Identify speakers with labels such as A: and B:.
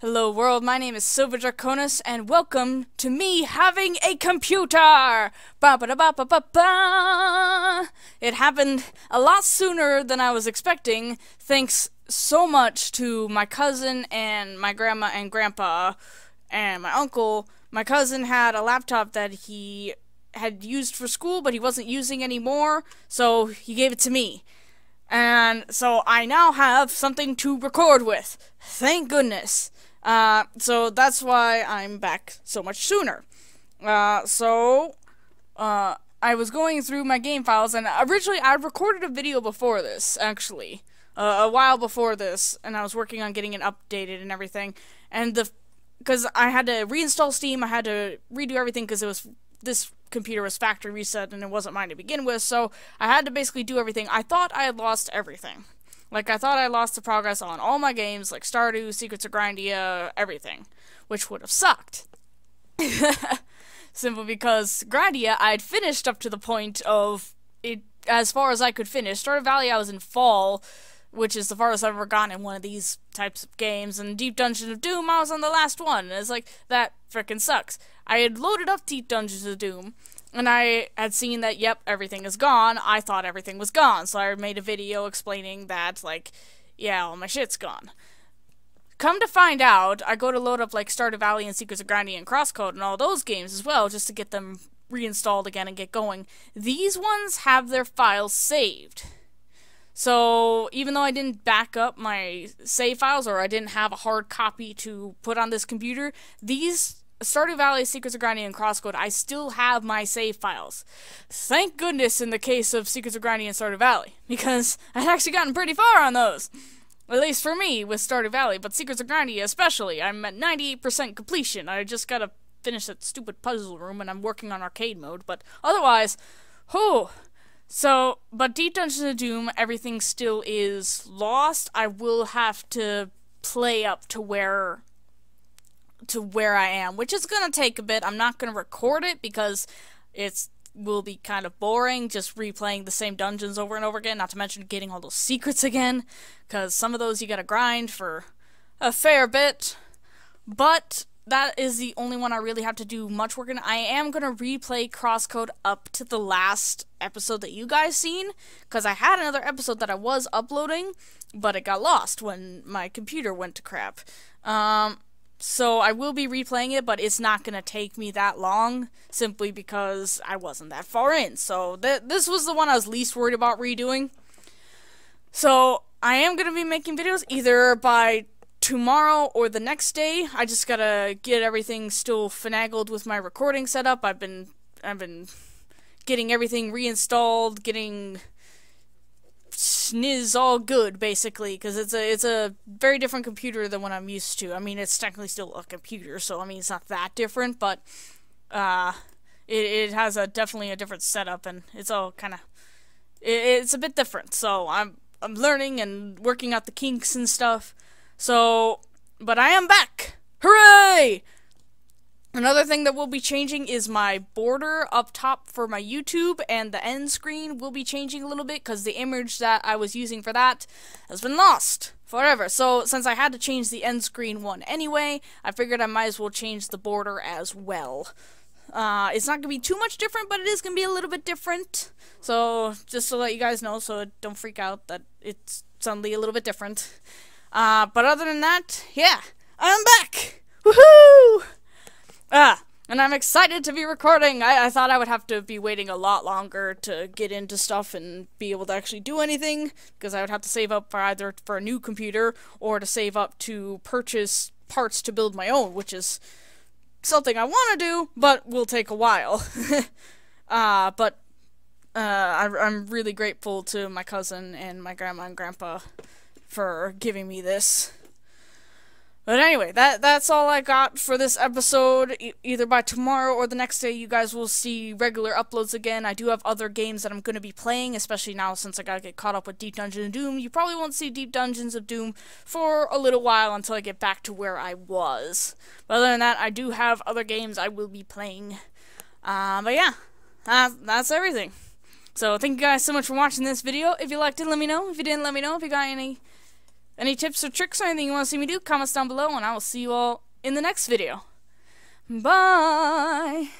A: Hello world, my name is Silvadraconis, and welcome to me having a computer! Ba ba ba ba ba ba! It happened a lot sooner than I was expecting, thanks so much to my cousin and my grandma and grandpa and my uncle. My cousin had a laptop that he had used for school, but he wasn't using anymore, so he gave it to me. And so I now have something to record with. Thank goodness. Uh, so that's why I'm back so much sooner. Uh, so, uh, I was going through my game files, and originally I recorded a video before this, actually. Uh, a while before this, and I was working on getting it updated and everything. And the, because I had to reinstall Steam, I had to redo everything because it was, this computer was factory reset and it wasn't mine to begin with, so I had to basically do everything. I thought I had lost everything. Like, I thought I lost the progress on all my games, like Stardew, Secrets of Grindea, everything. Which would have sucked. Simply because Grindea, I'd finished up to the point of it as far as I could finish. Stardew Valley, I was in fall, which is the farthest I've ever gone in one of these types of games. And Deep Dungeon of Doom, I was on the last one. And it's like, that frickin' sucks. I had loaded up Deep Dungeons of Doom, and I had seen that, yep, everything is gone. I thought everything was gone, so I made a video explaining that, like, yeah, all my shit's gone. Come to find out, I go to load up, like, Stardew Valley and Secrets of Grindy and Crosscode and all those games as well, just to get them reinstalled again and get going. These ones have their files saved. So, even though I didn't back up my save files or I didn't have a hard copy to put on this computer, these Stardew Valley, Secrets of Grindy, and Crosscode, I still have my save files. Thank goodness in the case of Secrets of Grindy and Stardew Valley, because I'd actually gotten pretty far on those. At least for me, with Stardew Valley, but Secrets of Grindy especially, I'm at 98% completion. I just gotta finish that stupid puzzle room, and I'm working on arcade mode, but otherwise, whew. So, but Deep Dungeons of Doom, everything still is lost. I will have to play up to where to where I am, which is gonna take a bit. I'm not gonna record it because it's will be kind of boring just replaying the same dungeons over and over again, not to mention getting all those secrets again, because some of those you gotta grind for a fair bit. But that is the only one I really have to do much work in. I am gonna replay Crosscode up to the last episode that you guys seen, because I had another episode that I was uploading, but it got lost when my computer went to crap. Um, so I will be replaying it, but it's not going to take me that long simply because I wasn't that far in. So th- this was the one I was least worried about redoing. So I am going to be making videos either by tomorrow or the next day. I just got to get everything still finagled with my recording setup. I've been I've been getting everything reinstalled, getting sniz all good basically because it's a it's a very different computer than what I'm used to. I mean, it's technically still a computer, so I mean it's not that different, but uh, it it has a definitely a different setup and it's all kind of it, it's a bit different. So I'm I'm learning and working out the kinks and stuff. So, but I am back. Hooray! Another thing that will be changing is my border up top for my YouTube and the end screen will be changing a little bit because the image that I was using for that has been lost forever. So since I had to change the end screen one anyway, I figured I might as well change the border as well. Uh, it's not going to be too much different, but it is going to be a little bit different. So just to let you guys know, so don't freak out that it's suddenly a little bit different. Uh, but other than that, yeah, I'm back! And I'm excited to be recording. I, I thought I would have to be waiting a lot longer to get into stuff and be able to actually do anything, because I would have to save up for either for a new computer or to save up to purchase parts to build my own, which is something I want to do, but will take a while. uh, but uh, I, I'm really grateful to my cousin and my grandma and grandpa for giving me this. But anyway, that that's all I got for this episode. E either by tomorrow or the next day, you guys will see regular uploads again. I do have other games that I'm going to be playing, especially now since I gotta get caught up with Deep Dungeons of Doom. You probably won't see Deep Dungeons of Doom for a little while until I get back to where I was. But other than that, I do have other games I will be playing. Uh, but yeah, that, that's everything. So thank you guys so much for watching this video. If you liked it, let me know. If you didn't, let me know. If you got any Any tips or tricks or anything you want to see me do, comments down below, and I will see you all in the next video. Bye!